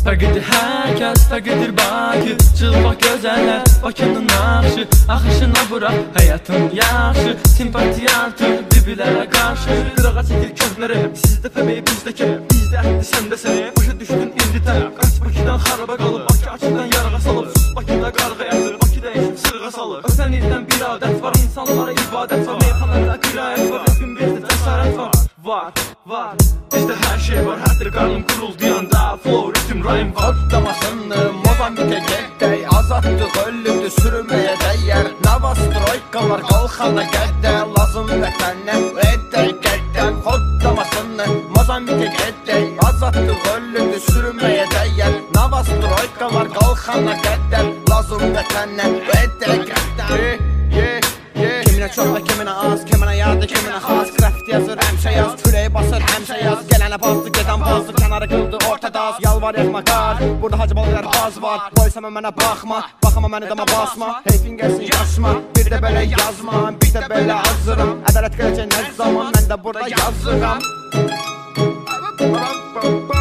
Fəqirdir hər kəs, fəqirdir Bakı Çılpaq gözəllər, Bakının naxşı. Axışına bura, həyatın yaxşı Simpatiya artır, bibilərə qarşı. Qırağa çəkir közləri, sizdə fəbəyi bizdəki. Bizdə ətli, səndə səni Başa düşdün indi tərəf. Qaç Bakıdan xaraba qalıb, Bakı açıdan yarağa salıb. Sus Bakıda qarğa yatır, Bakı dəyişib sırğa salır Ötən ildən bir adət var, insanlara ibadət var. Meyxanada qirayət var, gün bizdə cəsarət var. Var, var, bizdə hər şey var bir qarnım qurulduğunda Flow, ritim, rhyme var Patlamasını Mozambik'e gedək Azadlıq ölüdür sürməyə dəyər Navastroykalar qalxana qədər Lazım vətənə edək qədəm Xodlamasını Mozambik'e gedək Azadlıq ölüdür sürməyə dəyər Navastroykalar qalxana qədər Lazım vətənə edək qədəm yeah, yeah. Kiminə çox və kiminə az Kiminə yardı, kiminə xas Graffiti yazır, həmşə yaz Küləyi basır, həmşə yaz Gələnə bazdı, gedən bazdı Kənarı qıldı, ortada Yalvar yaxma qar Burada hacı balıqlar baz var. Boysama mənə baxma Baxama məni dama basma. Heyfin gəlsin yaşma Bir də belə yazma. Bir də belə hazıram Ədalət gələcək nə zaman? Mən də burada yazıram Yeah,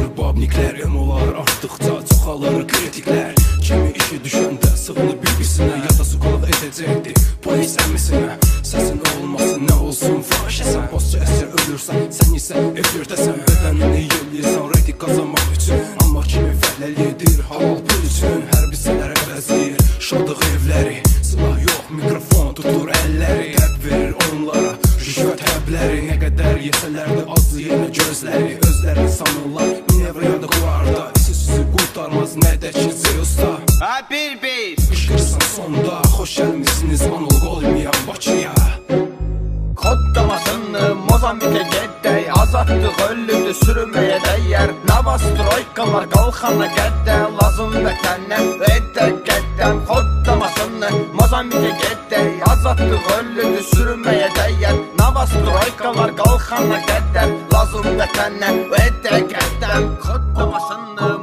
çoxalır Babniklər, emolar artdıqca çoxalır kritiklər. Kimi işi düşəndə sığınır bir-birsinə Ya da suqalıq edəcəkdi polis əmisinə. Səsin olmasın nə olsun fahişəsən Postca əsər ölürsən, sən isə efirdəsən. Bədənini yelləyirsən reyting qazanmaq üçün. Amma kimi fəhləlidir halal pul üçün. Hərbisələr əvəzləyir şadıq evləri. Silah yox, mikrofon tutur əlləri. Təb verir onlara rüşvət həbləri. Nə qədər yesələr də az yenə gözləri. Özlərini sanırlar Kodlamasını Mozambik'e gedək Azadlıq ölüdür sürməyə dəyər Navastroykalar qalxana qədər Lazım vətənə edək qədəm Kodlamasını Mozambik'e gedək Azadlıq ölüdür sürməyə dəyər Navastroykalar qalxana qədər Lazım vətənə edək qədəm Kodlamasını